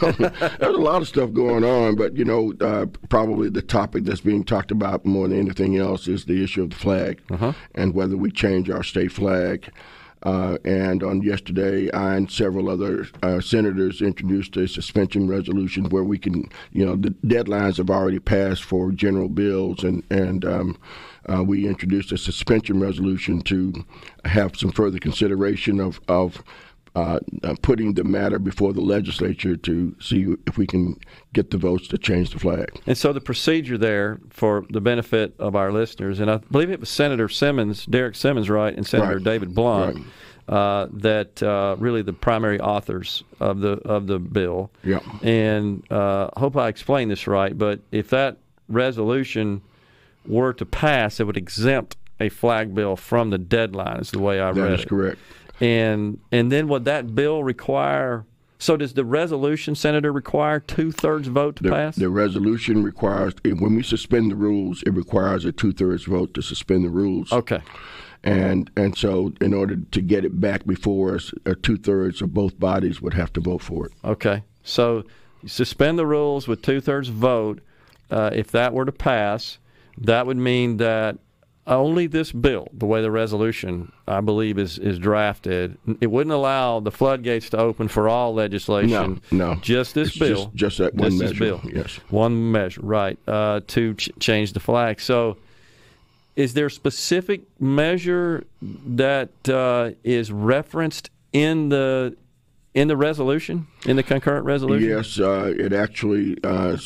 there's a lot of stuff going on, but you know, uh, probably the topic that's being talked about more than anything else is the issue of the flag uh-huh. and whether we change our state flag. Uh, and on yesterday, I and several other uh, senators introduced a suspension resolution where we can, you know, the deadlines have already passed for general bills, and and um, uh, we introduced a suspension resolution to have some further consideration of of uh, uh, putting the matter before the legislature to see if we can get the votes to change the flag. And so the procedure there, for the benefit of our listeners, and I believe it was Senator Simmons, Derrick Simmons, right, and Senator right. David Blount. Right. Uh, that uh, really the primary authors of the of the bill. Yeah. And uh, hope I explained this right, but if that resolution were to pass, it would exempt a flag bill from the deadline. Is the way I that read it. That is correct. And and then would that bill require? So does the resolution, Senator, require two thirds vote to the, pass? The resolution requires when we suspend the rules, it requires a two thirds vote to suspend the rules. Okay. And and so in order to get it back before us, two thirds of both bodies would have to vote for it. Okay. So suspend the rules with two thirds vote. Uh, if that were to pass, that would mean that only this bill, the way the resolution, I believe, is, is drafted, it wouldn't allow the floodgates to open for all legislation. No, no. Just this it's bill. Just, just that one just measure. This bill. Yes. One measure, right, uh, to ch- change the flag. So is there a specific measure that uh, is referenced in the in the resolution, in the concurrent resolution? Yes, uh, it actually uh,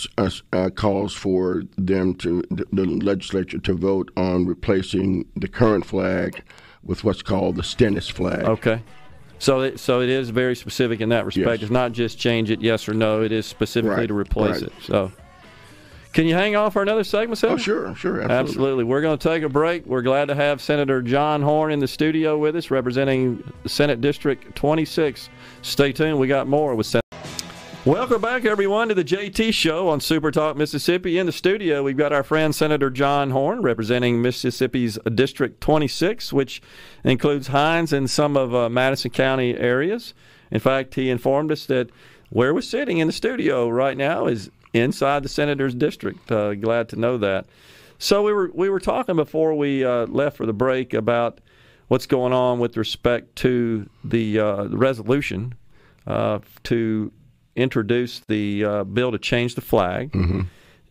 uh, calls for them to the legislature to vote on replacing the current flag with what's called the Stennis flag. Okay. So, it, so it is very specific in that respect. Yes. It's not just change it, yes or no. It is specifically right, to replace right. it. So, can you hang on for another segment, Senator? Oh, sure, sure, absolutely. absolutely. We're going to take a break. We're glad to have Senator John Horhn in the studio with us, representing Senate District 26. Stay tuned. We got more with Senator. Welcome back, everyone, to the JT Show on SuperTalk Mississippi. In the studio, we've got our friend Senator John Horhn representing Mississippi's District 26, which includes Hinds and some of uh, Madison County areas. In fact, he informed us that where we're sitting in the studio right now is inside the senator's district. Uh, glad to know that. So we were we were talking before we uh, left for the break about what's going on with respect to the, uh, the resolution uh, to introduce the uh, bill to change the flag, mm-hmm.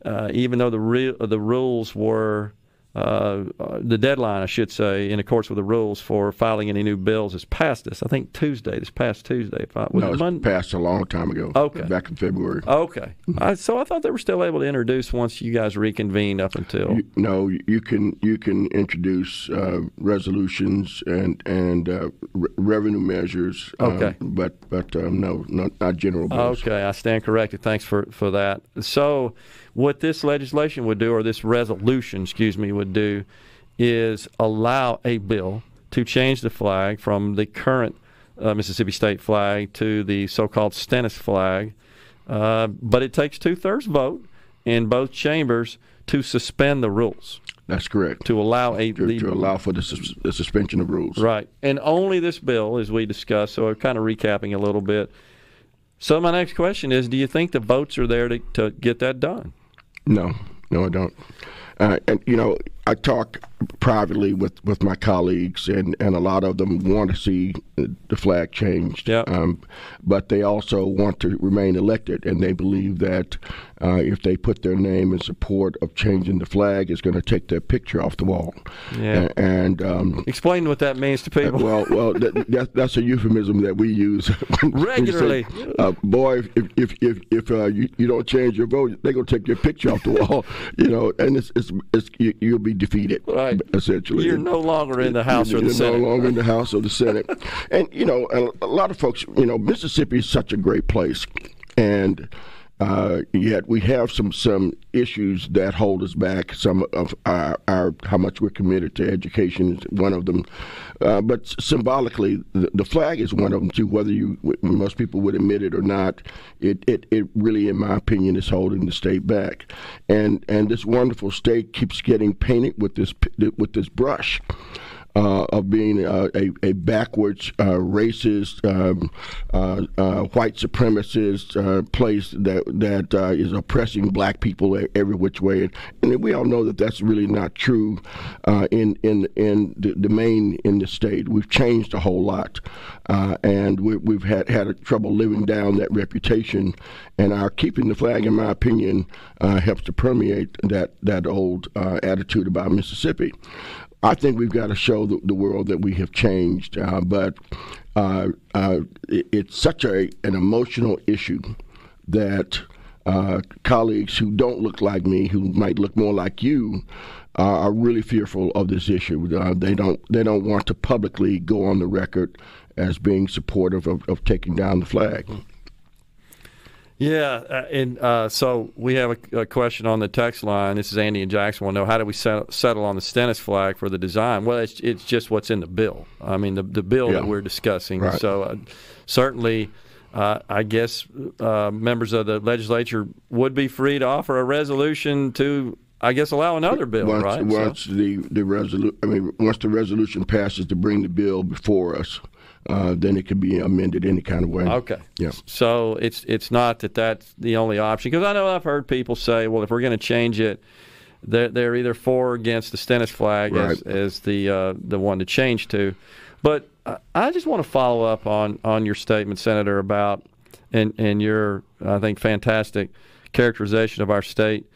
Uh, even though the re- the rules were uh, uh, the deadline, I should say, in accordance with the rules for filing any new bills is past us. I think Tuesday, this past Tuesday. If I, was no, it Monday? passed a long time ago. Okay, back in February. Okay, I, so I thought they were still able to introduce once you guys reconvened up until. You, no, you can you can introduce uh, resolutions and and uh, re- revenue measures. Uh, okay, but but um, no, not, not general bills. Okay, I stand corrected. Thanks for for that. So what this legislation would do, or this resolution, excuse me, would do, is allow a bill to change the flag from the current uh, Mississippi state flag to the so-called Stennis flag. Uh, but it takes two-thirds vote in both chambers to suspend the rules. That's correct. To allow a to, the, to allow for the, sus- the, suspension of rules. Right, and only this bill, as we discussed. So, I'm kind of recapping a little bit. So, my next question is: Do you think the votes are there to, to get that done? No, no, I don't. Uh, and you know, I talk privately with, with my colleagues, and, and a lot of them want to see the flag changed. Yeah. Um, but they also want to remain elected, and they believe that uh, if they put their name in support of changing the flag, it's going to take their picture off the wall. Yeah. And, um, explain what that means to people. Well, well, that, that, that's a euphemism that we use regularly. Say, uh, boy, if if if, if uh, you, you don't change your vote, they're going to take your picture off the wall. You know, and it's, it's, it's you, will be defeated. Right. Essentially, you're no longer in the House you're, or the you're Senate. no longer in the House or the Senate. and you know, a, a lot of folks, you know, Mississippi is such a great place, and uh, yet we have some some issues that hold us back. Some of our, our how much we're committed to education is one of them. Uh, but symbolically, the, the, flag is one of them too. Whether you most people would admit it or not, it, it it really, in my opinion, is holding the state back. And and this wonderful state keeps getting painted with this with this brush. Uh, of being uh, a, a backwards, uh, racist, um, uh, uh, white supremacist place that that is oppressing black people every which way, and we all know that that's really not true in in in the, the main in the state. We've changed a whole lot, and we, have had had trouble living down that reputation, and our keeping the flag, in my opinion, helps to permeate that that old attitude about Mississippi. I think we've got to show the, the world that we have changed. Uh, but uh, uh, it, it's such a an emotional issue that uh, colleagues who don't look like me, who might look more like you, are really fearful of this issue. Uh, they don't they don't want to publicly go on the record as being supportive of, of taking down the flag. Yeah, uh, and uh, so we have a, a, question on the text line. This is Andy and Jackson. Want to know how do we settle, settle on the Stennis flag for the design? Well, it's, it's just what's in the bill. I mean, the the bill yeah. that we're discussing. Right. So uh, certainly, uh, I guess uh, members of the legislature would be free to offer a resolution to. I guess allow another bill, once, right? Once so. the the resolution, I mean, once the resolution passes to bring the bill before us, uh, then it could be amended any kind of way. Okay. Yeah. So it's it's not that that's the only option because I know I've heard people say, well, if we're going to change it, they're, they're either for or against the Stennis flag right. as, as the uh, the one to change to. But I just want to follow up on on your statement, Senator, about and and your I think fantastic characterization of our state.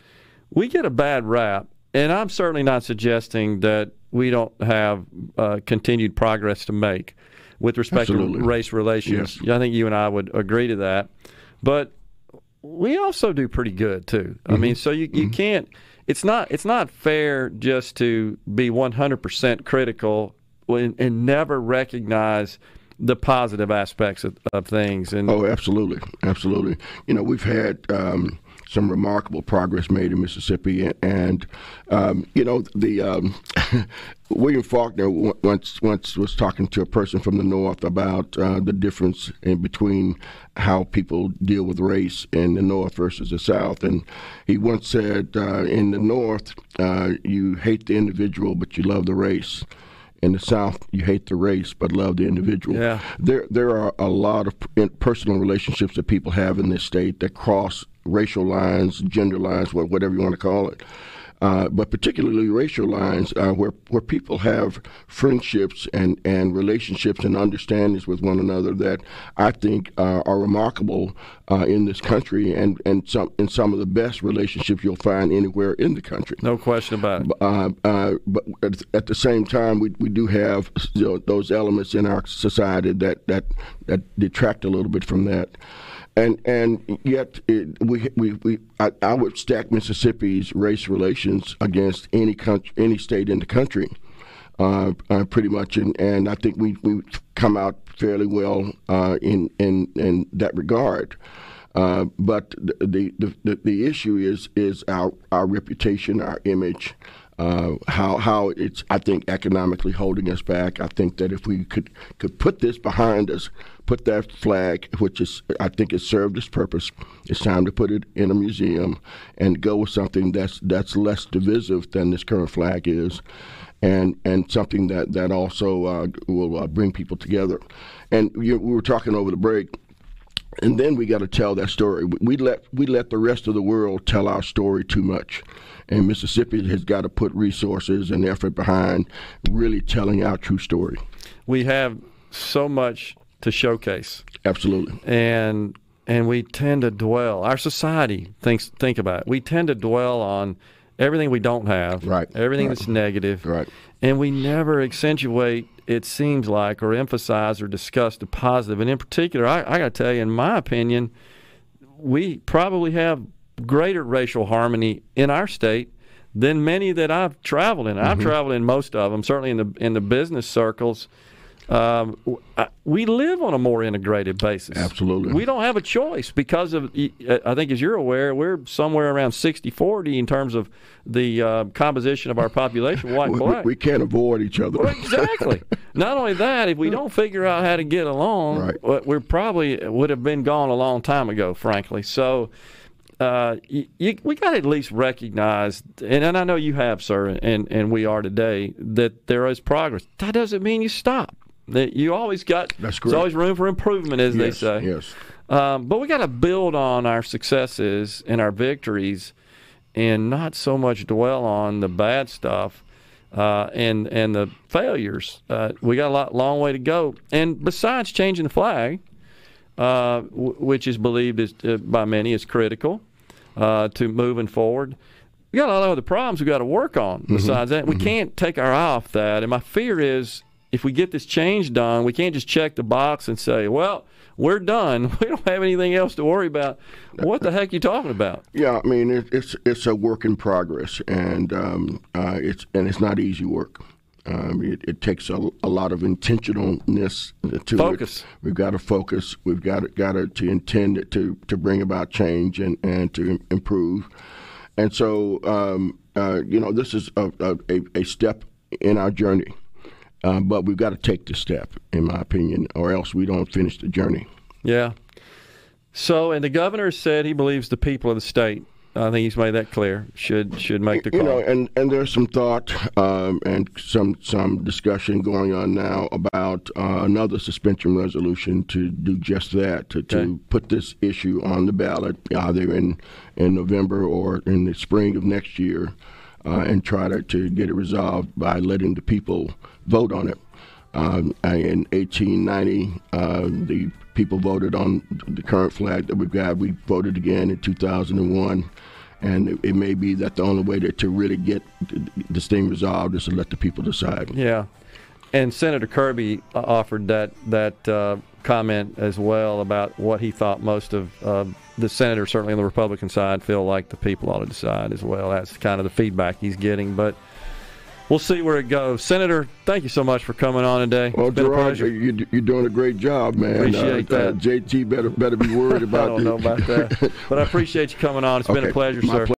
We get a bad rap, and I'm certainly not suggesting that we don't have uh, continued progress to make with respect Absolutely. to race relations. Yes. I think you and I would agree to that. But we also do pretty good too. Mm-hmm. I mean, so you, you mm-hmm. can't. It's not it's not fair just to be 100% critical and, and never recognize the positive aspects of, of, things. And oh, absolutely, absolutely. You know, we've had. Um, some remarkable progress made in Mississippi. And, um, you know, the um, William Faulkner once once was talking to a person from the North about uh, the difference in between how people deal with race in the North versus the South. And he once said, uh, in the North, uh, you hate the individual, but you love the race in the South, you hate the race but love the individual. Yeah. There, there are a lot of personal relationships that people have in this state that cross racial lines, gender lines, whatever you want to call it. Uh, but particularly racial lines, uh, where where people have friendships and, and relationships and understandings with one another that I think uh, are remarkable uh, in this country, and and some in some of the best relationships you'll find anywhere in the country. No question about it. Uh, uh, but at, at, the same time, we, we do have you know, those elements in our society that that that detract a little bit from that and and yet it, we we, we I, I, would stack Mississippi's race relations against any country, any state in the country, uh, uh, pretty much, and, and I think we we come out fairly well uh, in in in that regard. Uh, but the, the the the issue is is our our reputation, our image, uh, how how it's I think economically holding us back. I think that if we could could put this behind us, put that flag, which is I think it served its purpose. It's time to put it in a museum and go with something that's that's less divisive than this current flag is. And, and something that that also uh, will uh, bring people together, and you, we were talking over the break and then we got to tell that story. We let we let the rest of the world tell our story too much, and Mississippi has got to put resources and effort behind really telling our true story. We have so much to showcase. Absolutely. And and we tend to dwell. Our society thinks think about it. We tend to dwell on everything we don't have, right? Everything right. that's negative, right? And we never accentuate. It seems like, or emphasize, or discuss the positive. And in particular, I, I got to tell you, in my opinion, we probably have greater racial harmony in our state than many that I've traveled in. I've mm-hmm. traveled in most of them, certainly in the in the business circles. Um, we live on a more integrated basis. Absolutely. We don't have a choice because of, I think, as you're aware, we're somewhere around 60 40 in terms of the uh, composition of our population, white and black. We, we can't avoid each other. Well, exactly. Not only that, if we don't figure out how to get along, right. we probably would have been gone a long time ago, frankly. So, uh, you, you, we got to at least recognize, and, and I know you have, sir, and, and we are today, that there is progress. That doesn't mean you stop. That you always got. That's There's always room for improvement, as yes, they say. Yes. Um, but we got to build on our successes and our victories, and not so much dwell on the bad stuff uh, and and the failures. Uh, we got a lot long way to go. And besides changing the flag, uh, w- which is believed is, uh, by many is critical uh, to moving forward. We got a lot of other problems we got to work on. Besides that, we can't take our eye off that. And my fear is, if we get this change done, we can't just check the box and say, "Well, we're done. We don't have anything else to worry about." What the heck are you talking about? Yeah, I mean it, it's it's a work in progress, and um, uh, it's and it's not easy work. Um, it, it takes a, a lot of intentionalness to Focus. it. We've got to focus. We've got to, got to, to intend it to to bring about change and, and to improve. And so, um, uh, you know, this is a, a, a step in our journey. Uh, but we've got to take the step, in my opinion, or else we don't finish the journey. Yeah. So, and the governor said he believes the people of the state. I think he's made that clear. Should should make the call. You know, and, and there's some thought um, and some some discussion going on now about uh, another suspension resolution to do just that, to, to put this issue on the ballot either in in November or in the spring of next year, uh, and try to, to get it resolved by letting the people vote on it. Um, in 1890, uh, the people voted on the current flag that we've got. We voted again in 2001. And it, may be that the only way to, to really get this thing resolved is to let the people decide. Yeah, and Senator Kirby uh, offered that that uh, comment as well about what he thought most of uh, the senators, certainly on the Republican side, feel like the people ought to decide as well. That's kind of the feedback he's getting, but. We'll see where it goes. Senator, thank you so much for coming on today. Well, it's been a Gerard, pleasure. you, you're doing a great job, man. Appreciate uh, that. Uh, JT better better be worried about. I don't the- know about that, but I appreciate you coming on. It's been a pleasure, my sir.